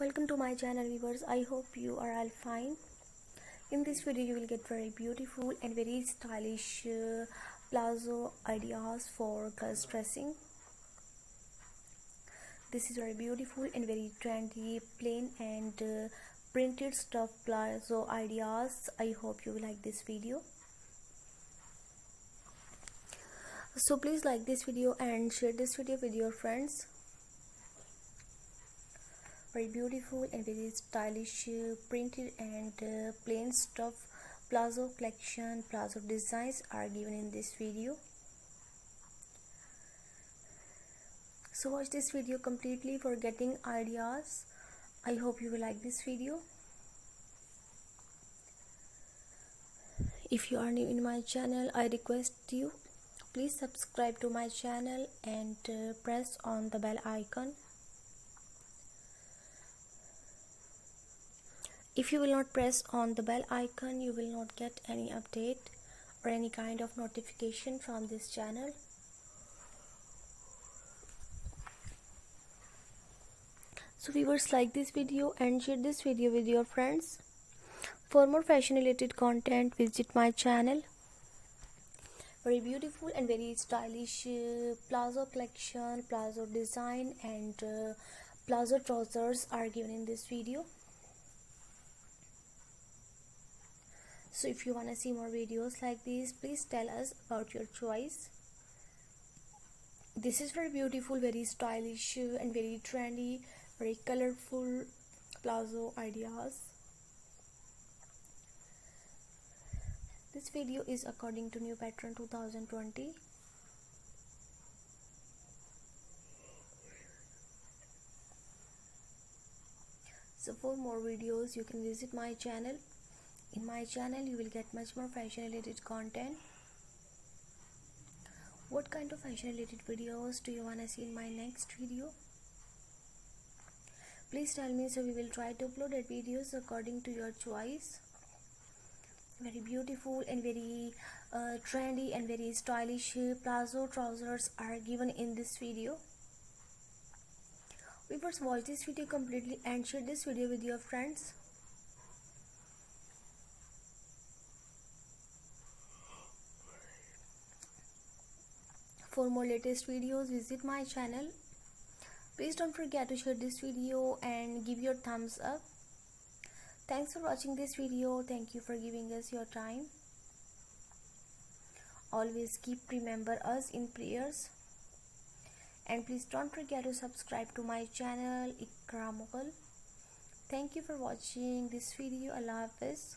welcome to my channel viewers. I hope you are all fine. In this video you will get very beautiful and very stylish uh, palazzo ideas for girls dressing. This is very beautiful and very trendy plain and uh, printed stuff palazzo ideas. I hope you like this video. So please like this video and share this video with your friends very beautiful and very stylish uh, printed and uh, plain stuff. Plazo collection plazo designs are given in this video. So watch this video completely for getting ideas. I hope you will like this video. If you are new in my channel i request you please subscribe to my channel and uh, press on the bell icon if you will not press on the bell icon you will not get any update or any kind of notification from this channel. So viewers like this video and share this video with your friends. For more fashion related content visit my channel. Very beautiful and very stylish uh, palazzo collection plazo design and uh, palazzo trousers are given in this video so if you want to see more videos like these please tell us about your choice. This is very beautiful very stylish and very trendy very colorful palazzo ideas. This video is according to new pattern 2020 so for more videos you can visit my channel in my channel you will get much more fashion related content. What kind of fashion related videos do you want to see in my next video? Please tell me so we will try to upload that videos according to your choice. Very beautiful and very uh, trendy and very stylish plazo trousers are given in this video. We first watch this video completely and share this video with your friends for more latest videos visit my channel. Please don't forget to share this video and give your thumbs up. Thanks for watching this video. Thank you for giving us your time. Always keep remember us in prayers. And please don't forget to subscribe to my channel Iqra thank you for watching this video. Allah Hafiz